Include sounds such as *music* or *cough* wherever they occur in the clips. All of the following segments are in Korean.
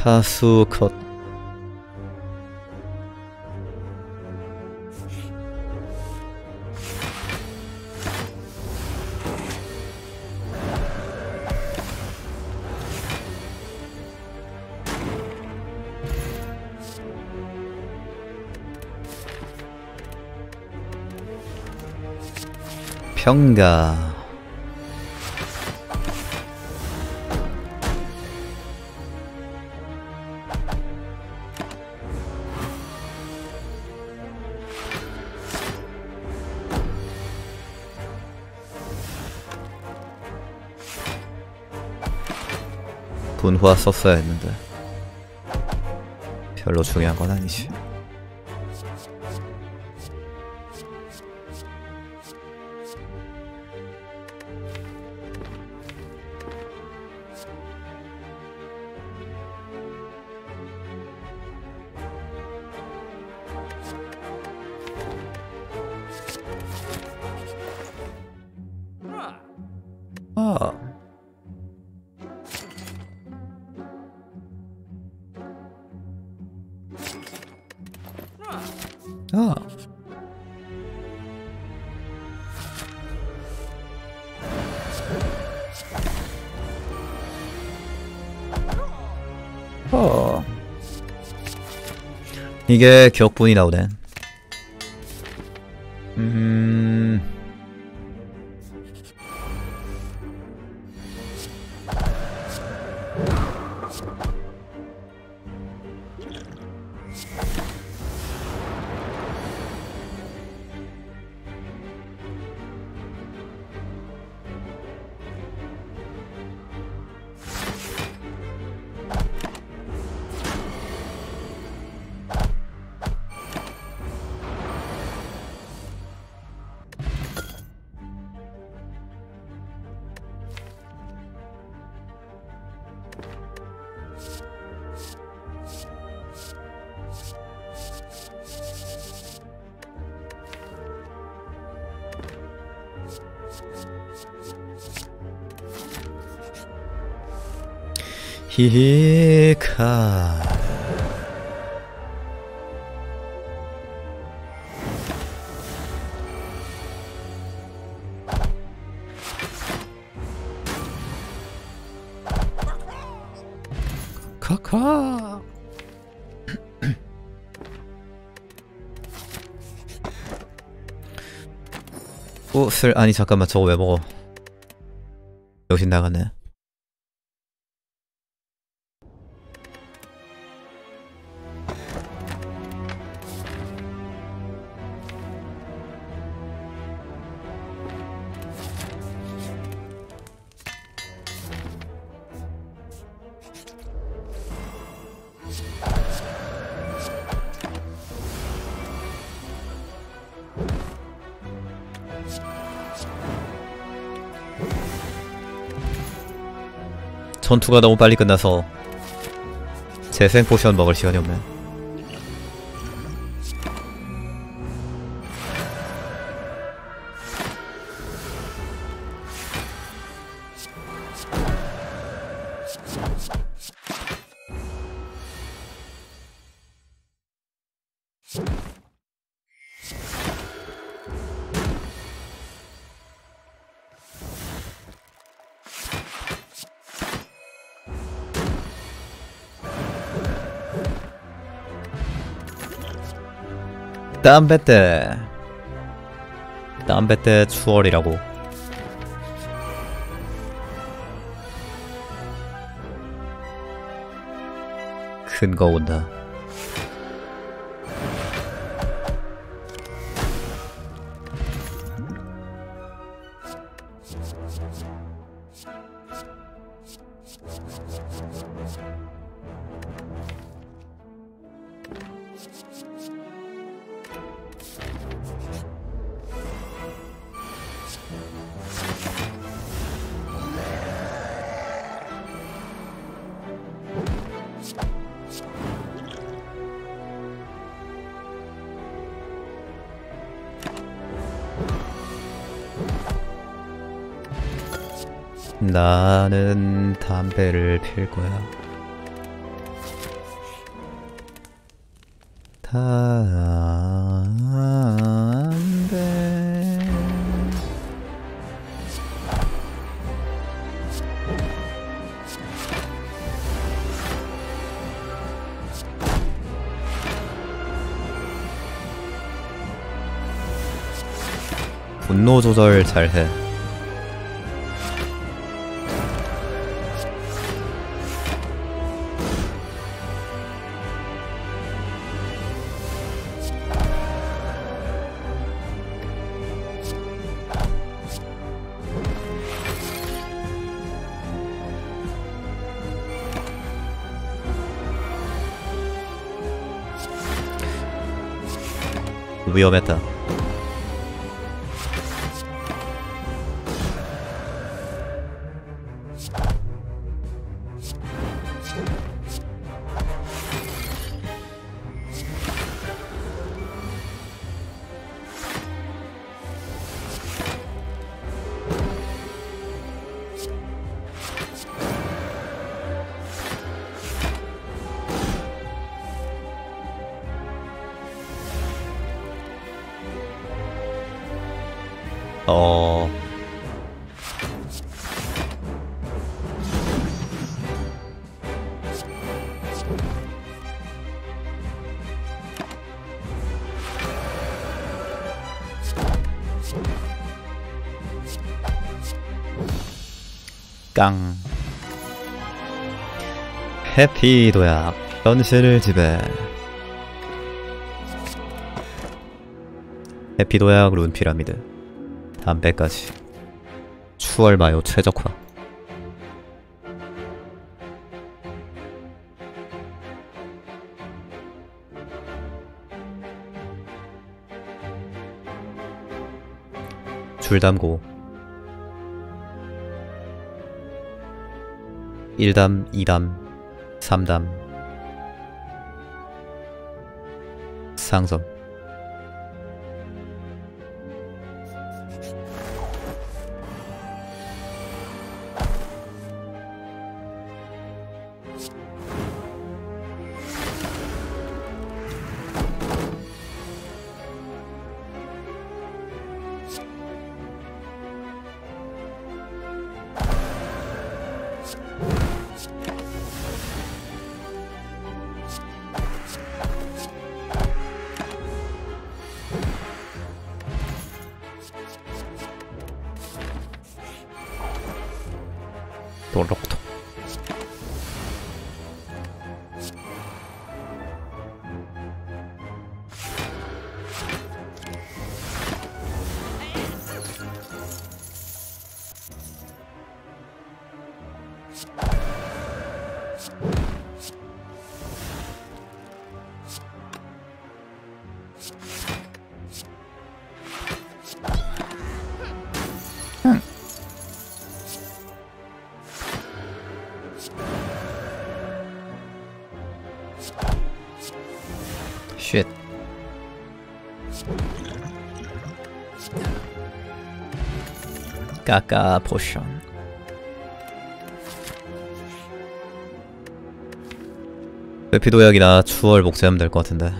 타수 컷 평가 분화 썼어야 했는데. 별로 중요한 건 아니지 이게 격분이 나오네. 히히카. 카카. *clears throat* 옷을 아니 잠깐만 저거 왜 먹어? 여신 나가네 전투가 너무 빨리 끝나서 재생 포션 먹을 시간이 없네. 담배 때 담배 때 추월이라고. 큰 거 온다 나는 담배를 필 거야. 안돼 분노 조절 잘해 위험했다 깡. 해피 도약 현실을 지배 해피 도약 룬 피라미드. 담배까지. 추월 마요 최적화 줄담고 1담, 2담, 3담 상점 쉣 까까 포션 회피도약이나 추월 복제하면 될 것 같은데.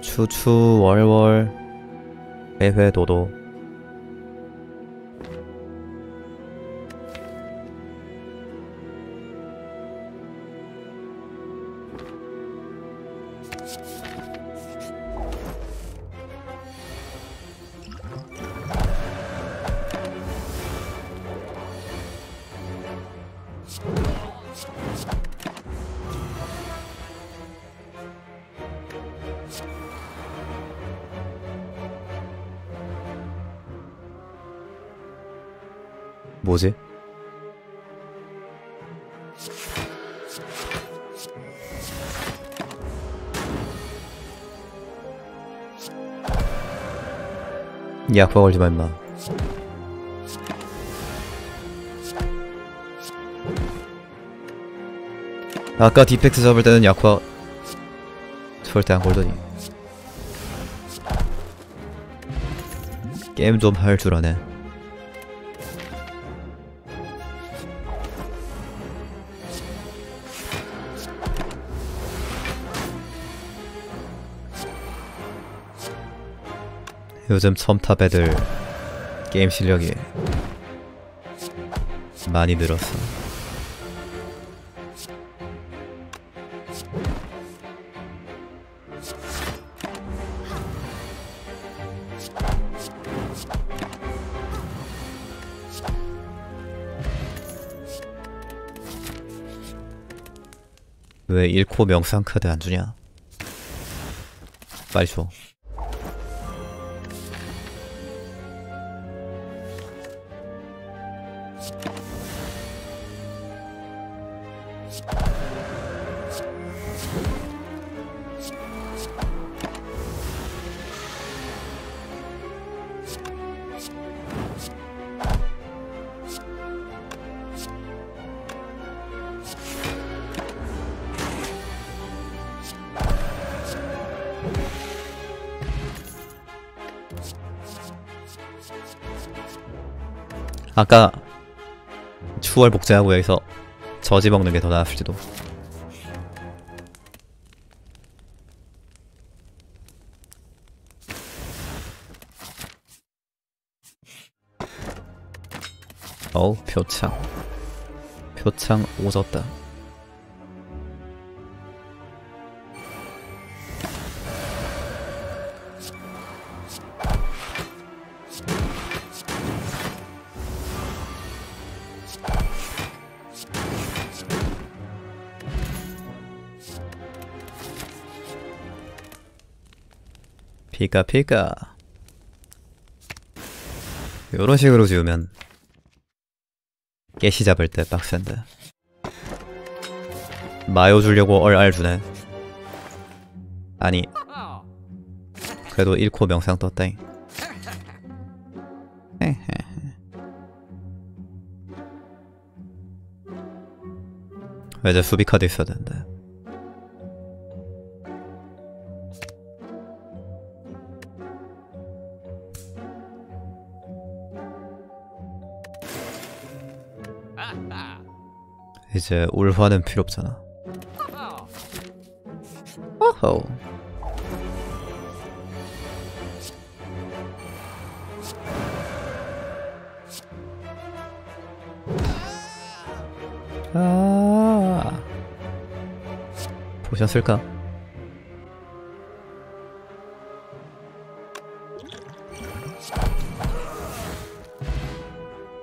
추추 월월 회회도도 뭐지? 약화 걸지 마 임마. 아까 디펙트 잡을 때는 약화 절대 안 걸더니. 게임 좀 할 줄 아네 요즘 첨탑 애들 게임 실력이 많이 늘었어. 왜 1코 명상 카드 안 주냐? 빨리 줘. 아까 추월 복제하고 여기서 저지 먹는 게 더 나았을지도. 어우 표창 표창 오졌다 피까 피까? 요런 식으로 지우면 깨시 잡을 때 빡센데. 마요 주려고 얼알 주네. 아니 그래도 1코 명상 떴다잉. 이제 수비 카드 있어야 되는 이제 울화는 필요 없잖아. 어허. 아. 보셨을까?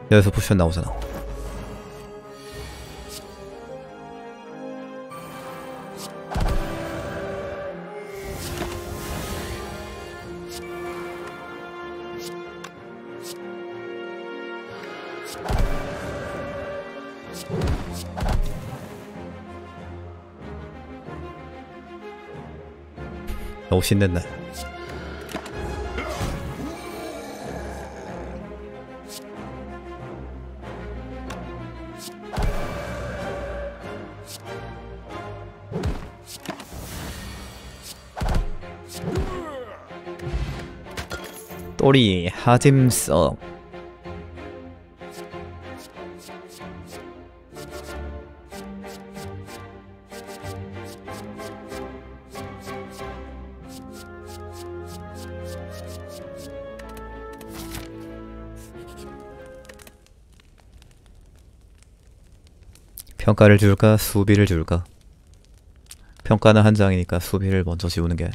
여기서 포션 나오잖아. 신난다. 또리 하짐성 평가를 줄까? 수비를 줄까? 평가는 한 장이니까 수비를 먼저 지우는 게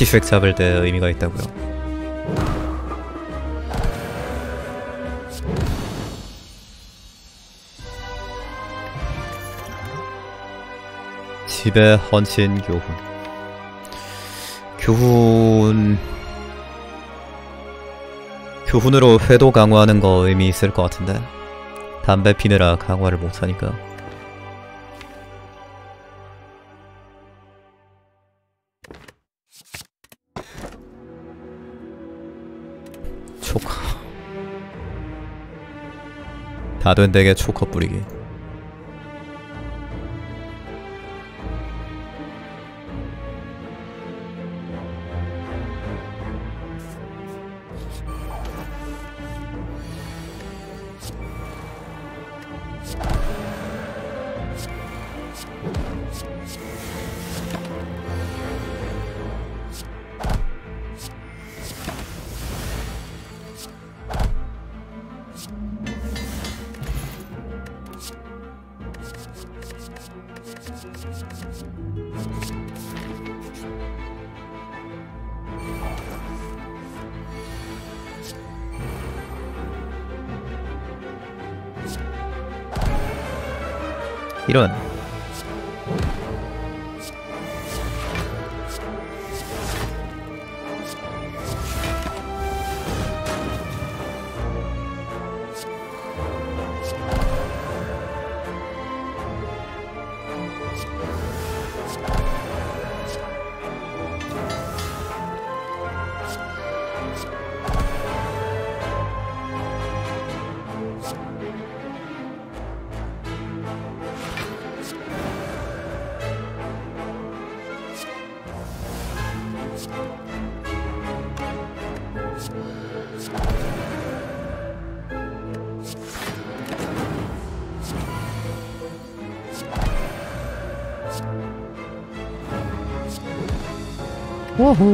깨시쉑 잡을 때 의미가 있다고요. 집에 헌신 교훈. 교훈. 교훈으로 회도 강화하는 거 의미 있을 것 같은데. 담배 피느라 강화를 못하니까. 초커 다된댁에 초커 뿌리기. 이런 워호.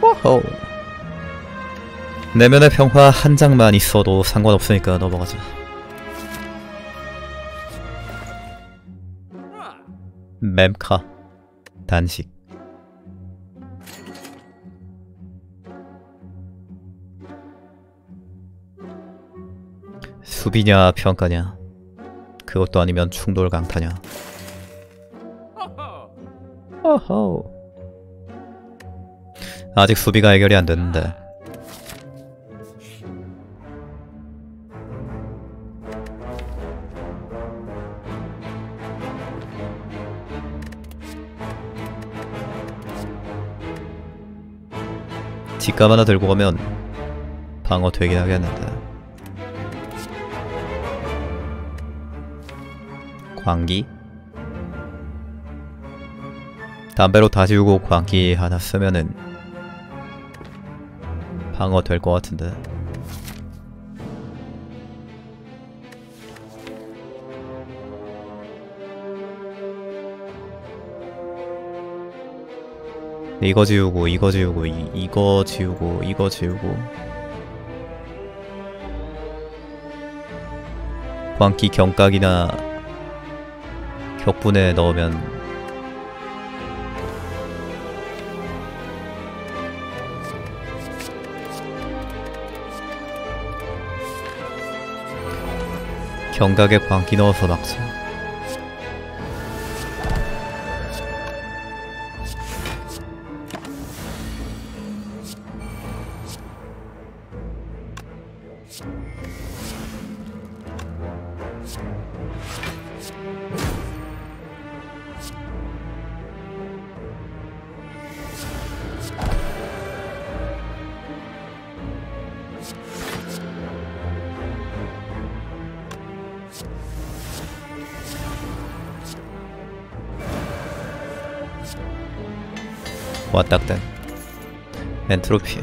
워호. 내면의 평화 한 장만 있어도 상관없으니까 넘어가자 mem카. 단식. 수비냐 평가냐. 그것도 아니면 충돌 강타냐. 어허 아직 수비가 해결이 안 됐는데 집값 하나 들고 가면 방어 되긴 하겠는데 광기? 담배로 다 지우고 광기 하나 쓰면은 방어 될 것 같은데. 이거 지우고 이거 지우고 이, 이거 지우고 이거 지우고. 광기 경각이나 격분에 넣으면 경각에 광기 넣어서 낙서 왔딱땡 엔트로피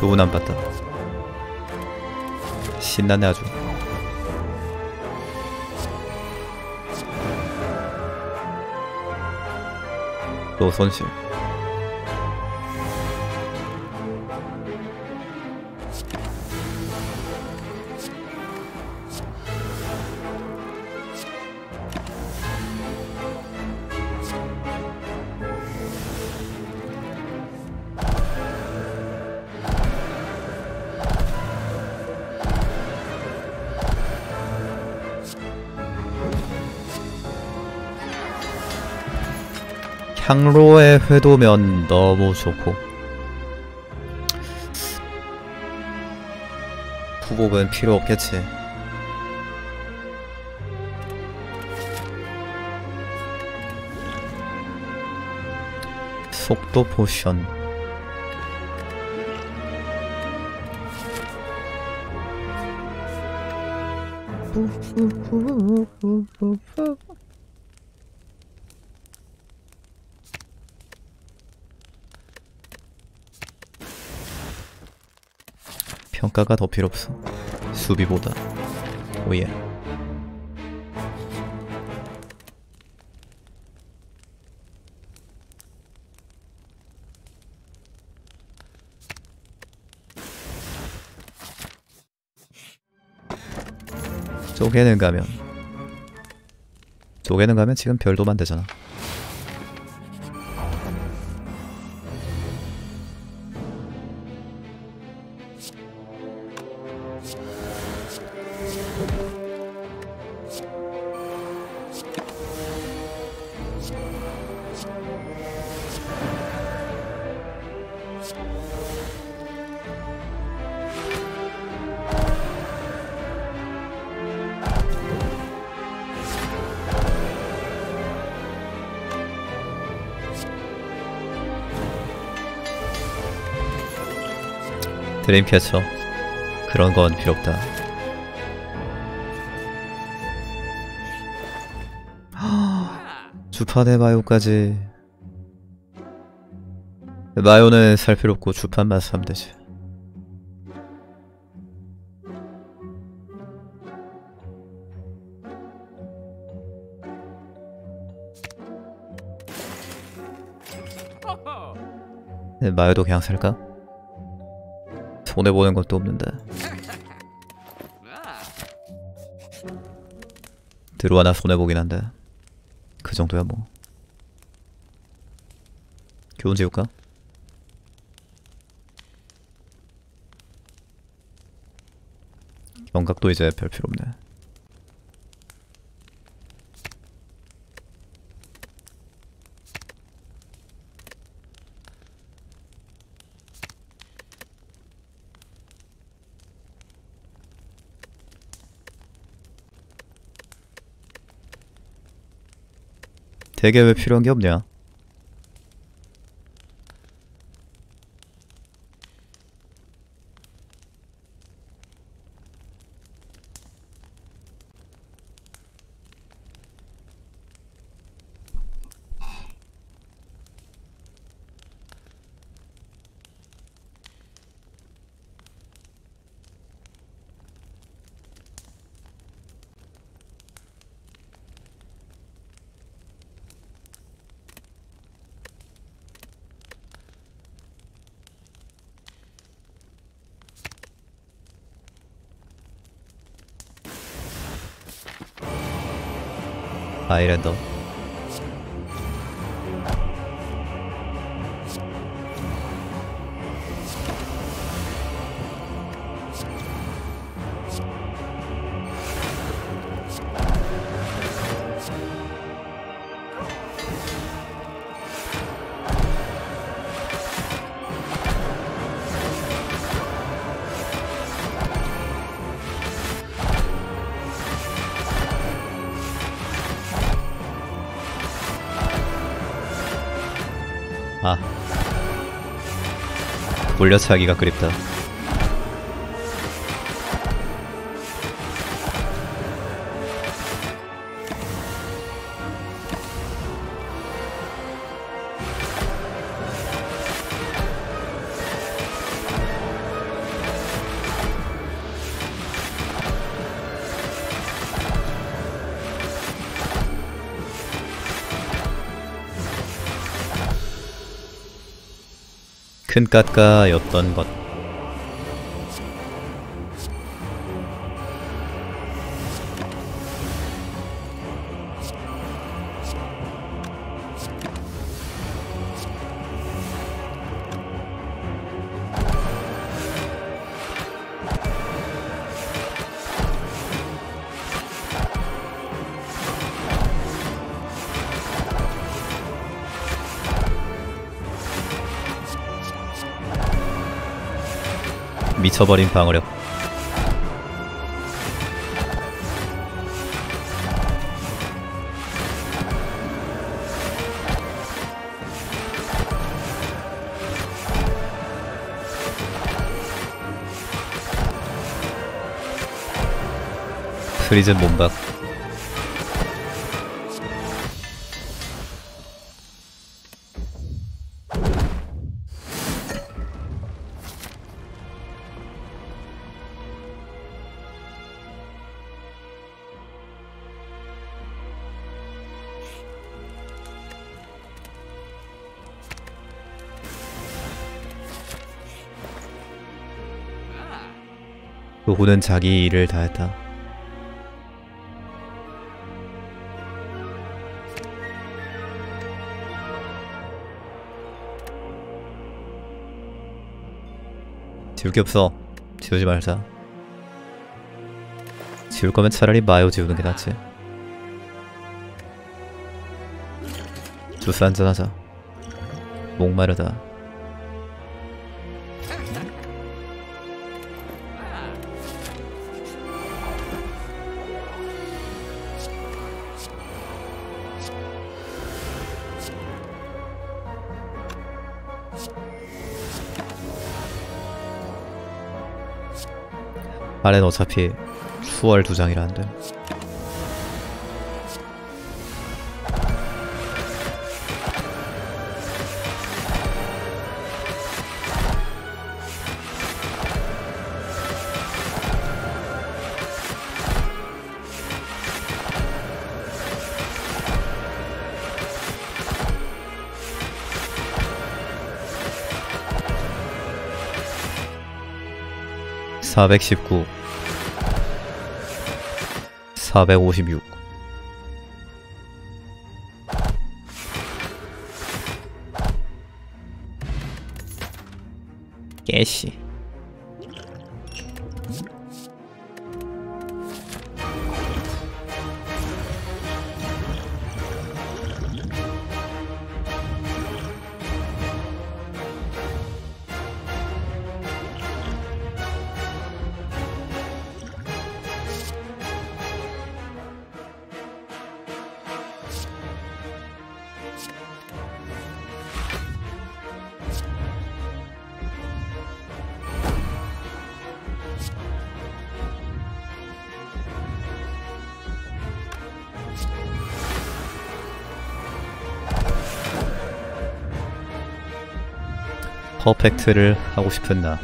노은 안 봤다. 신나네 아주. 또 손실 향로의 회도면 너무 좋고. 후복은 필요 없겠지. 속도 포션 평가가 더 필요 없어. 수비보다. 오예. 쪼개는 가면. 쪼개는 가면 지금 별도만 되잖아 드림 캐쳐 그런 건 필요 없다. 주판의 마요까지. 마요는 살 필요 없고 주판만 사면 되지. 네, 마요도 그냥 살까? 손해보는 것도 없는데. 들어와나 손해보긴 한데. 그 정도야 뭐. 교훈 지울까? 영각도 이제 별 필요 없네 되게 왜 필요한 게 없냐? 아이랜더 아. 몰려차기가 그립다 큰 까까였던 것 미쳐버린 방어력. 프리즌 몸박 노후는 자기 일을 다 했다. 지울 게 없어. 지우지 말자. 지울 거면 차라리 마요 지우는 게 낫지. 주스 한잔 하자. 목마르다. 아래는 어차피 수월 두 장이라는데. 사백십구, 사백오십육, 깨씨. 퍼펙트를 하고 싶은 나.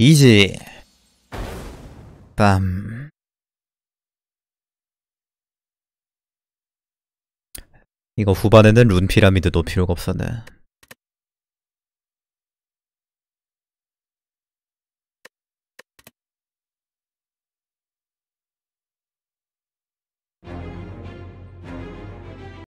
이지. 빰. 이거 후반에는 룬 피라미드도 필요가 없었네.